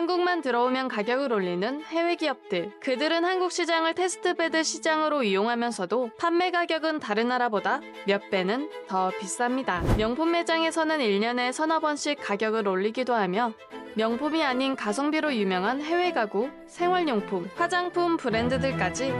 한국만 들어오면 가격을 올리는 해외 기업들. 그들은 한국 시장을 testbed 시장으로 이용하면서도 판매 가격은 다른 나라보다 몇 배는 더 비쌉니다. 명품 매장에서는 1년에 서너 번씩 가격을 올리기도 하며 명품이 아닌 가성비로 유명한 해외 가구, 생활용품, 화장품 브랜드들까지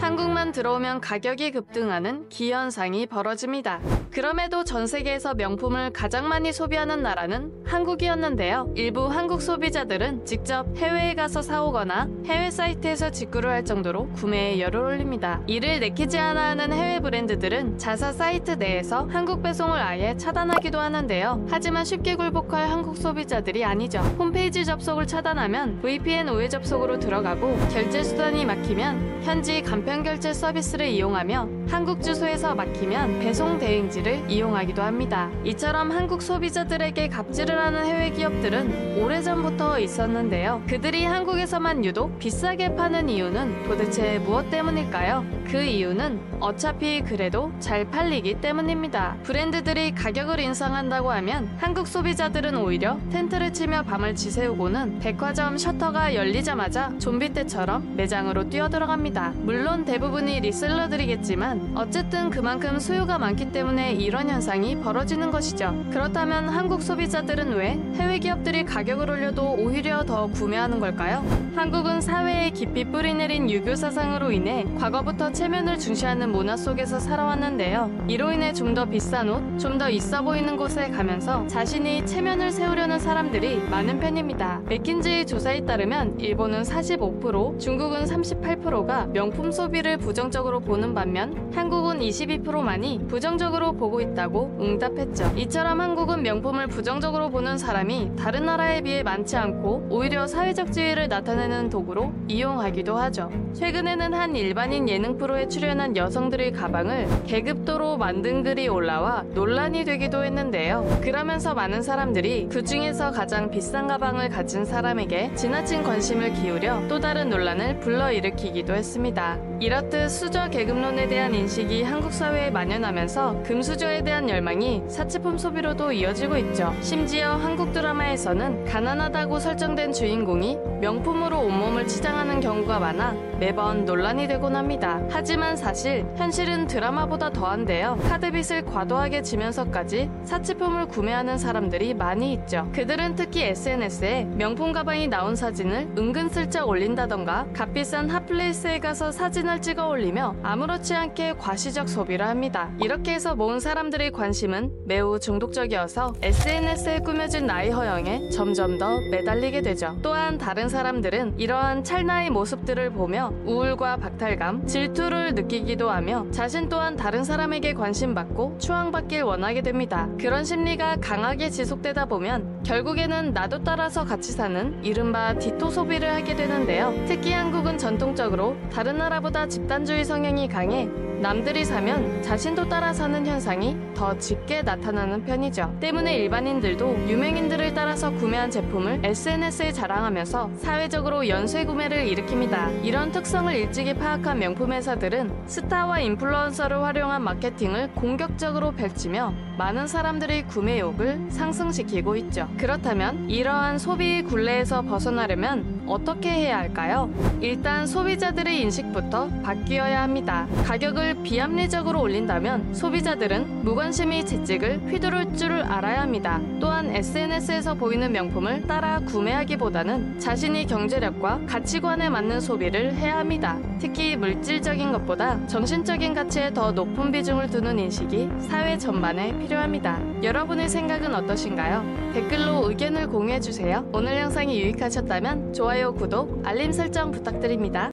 한국만 들어오면 가격이 급등하는 기현상이 벌어집니다. 그럼에도 전 세계에서 명품을 가장 많이 소비하는 나라는 한국이었는데요. 일부 한국 소비자들은 직접 해외에 가서 사오거나 해외 사이트에서 직구를 할 정도로 구매에 열을 올립니다. 이를 내키지 않아 하는 해외 브랜드들은 자사 사이트 내에서 한국 배송을 아예 차단하기도 하는데요. 하지만 쉽게 굴복할 한국 소비자들이 아니죠. 홈페이지 접속을 차단하면 VPN 우회 접속으로 들어가고 결제 수단이 막히면 현지 간편 결제 서비스를 이용하며 한국 주소에서 막히면 배송 대행지를 이용하기도 합니다. 이처럼 한국 소비자들에게 갑질을 하는 해외 기업들은 오래전부터 있었는데요. 그들이 한국에서만 유독 비싸게 파는 이유는 도대체 무엇 때문일까요? 그 이유는 어차피 그래도 잘 팔리기 때문입니다. 브랜드들이 가격을 인상한다고 하면 한국 소비자들은 오히려 텐트를 치며 밤을 지새우고는 백화점 셔터가 열리자마자 좀비 때처럼 매장으로 뛰어들어갑니다. 물론 대부분이 리셀러들이겠지만 어쨌든 그만큼 수요가 많기 때문에 이런 현상이 벌어지는 것이죠. 그렇다면 한국 소비자들은 왜 해외 기업들이 가격을 올려도 오히려 더 구매하는 걸까요? 한국은 사회에 깊이 뿌리내린 유교 사상으로 인해 과거부터 체면을 중시하는 문화 속에서 살아왔는데요. 이로 인해 좀 더 비싼 옷, 좀 더 있어 보이는 곳에 가면서 자신이 체면을 세우려는 사람들이 많은 편입니다. 맥킨지 조사에 따르면 일본은 45%, 중국은 38%가 명품 소비를 부정적으로 보는 반면 한국은 22%만이 부정적으로 보고 있다고 응답했죠. 이처럼 한국은 명품을 부정적으로 보는 사람이 다른 나라에 비해 많지 않고 오히려 사회적 지위를 나타내는 도구로 이용하기도 하죠. 최근에는 한 일반인 예능 프로에 출연한 여성들의 가방을 계급도로 만든 글이 올라와 논란이 되기도 했는데요. 그러면서 많은 사람들이 그 중에서 가장 비싼 가방을 가진 사람에게 지나친 관심을 기울여 또 다른 논란을 불러일으키기도 했습니다. 이렇듯 수저 계급론에 대한 인식이 한국 사회에 만연하면서 금수저에 대한 열망이 사치품 소비로도 이어지고 있죠. 심지어 한국 드라마에서는 가난하다고 설정된 주인공이 명품으로 온몸을 치장하는 경우가 많아 매번 논란이 되곤 합니다. 하지만 사실 현실은 드라마보다 더한데요. 카드빚을 과도하게 지면서까지 사치품을 구매하는 사람들이 많이 있죠. 그들은 특히 SNS에 명품 가방이 나온 사진을 은근슬쩍 올린다던가 값비싼 핫플레이스에 가서 사진을 찍어 올리며 아무렇지 않게 과시적 소비를 합니다. 이렇게 해서 모은 사람들의 관심은 매우 중독적이어서 SNS에 꾸며진 나이 허영에 점점 더 매달리게 되죠. 또한 다른 사람들은 이러한 찰나의 모습들을 보며 우울과 박탈감, 질투를 느끼기도 하며 자신 또한 다른 사람에게 관심받고 추앙받길 원하게 됩니다. 그런 심리가 강하게 지속되다 보면 결국에는 나도 따라서 같이 사는 이른바 디토 소비를 하게 되는데요. 특히 한국은 전통적으로 다른 나라보다 집단주의 성향이 강해 남들이 사면 자신도 따라 사는 현상이 더 짙게 나타나는 편이죠. 때문에 일반인들도 유명인들을 따라서 구매한 제품을 SNS에 자랑하면서 사회적으로 연쇄 구매를 일으킵니다. 이런 특성을 일찍이 파악한 명품 회사들은 스타와 인플루언서를 활용한 마케팅을 공격적으로 펼치며 많은 사람들의 구매욕을 상승시키고 있죠. 그렇다면 이러한 소비 굴레에서 벗어나려면 어떻게 해야 할까요? 일단 소비자들의 인식부터 바뀌어야 합니다. 가격을 비합리적으로 올린다면 소비자들은 무관심히 채찍을 휘두를 줄을 알아야 합니다. 또한 SNS에서 보이는 명품을 따라 구매하기보다는 자신의 경제력과 가치관에 맞는 소비를 해야 합니다. 특히 물질적인 것보다 정신적인 가치에 더 높은 비중을 두는 인식이 사회 전반에 필요합니다. 여러분의 생각은 어떠신가요? 댓글로 의견을 공유해주세요. 오늘 영상이 유익하셨다면 좋아요, 구독, 알림 설정 부탁드립니다.